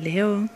Valeu!